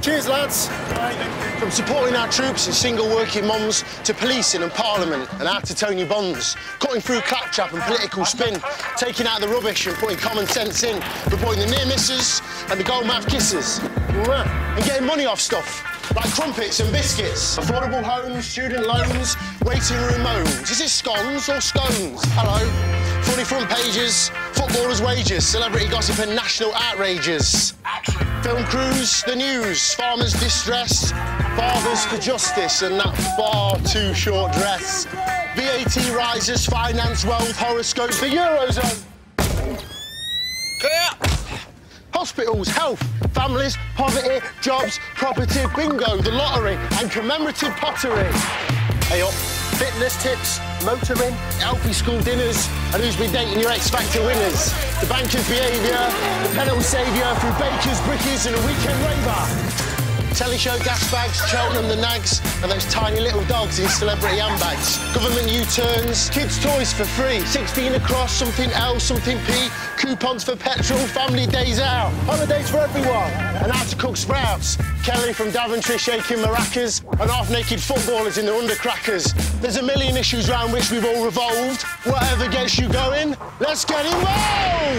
Cheers, lads. From supporting our troops and single working mums to policing and parliament and out to Tony Bonds, cutting through claptrap and political spin, taking out the rubbish and putting common sense in, reporting the near misses and the goalmouth kisses, and getting money off stuff like crumpets and biscuits, affordable homes, student loans, waiting room moans. Is it scones or scones? Hello. Funny front pages, footballers' wages, celebrity gossip and national outrages. Film crews, the news, farmers' distress, fathers for justice and that far too short dress. VAT rises, finance, wealth, horoscopes, the Eurozone. Clear! Hospitals, health, families, poverty, jobs, property, bingo, the lottery, and commemorative pottery. Hey up, fitness tips, motoring, healthy school dinners, and who's been dating your X Factor winners. The banker's behaviour, the penalty saviour through bakers, brickies, and a weekend raver. Telly show gas bags, Cheltenham the nags, and those tiny little dogs in celebrity handbags. Government U-turns, kids' toys for free, 16 across, something L, something P, coupons for petrol, family days out, holidays for everyone, and how to cook sprouts. Kelly from Daventry shaking maracas, and half-naked footballers in their undercrackers. There's a million issues around which we've all revolved. Whatever gets you going, let's get involved!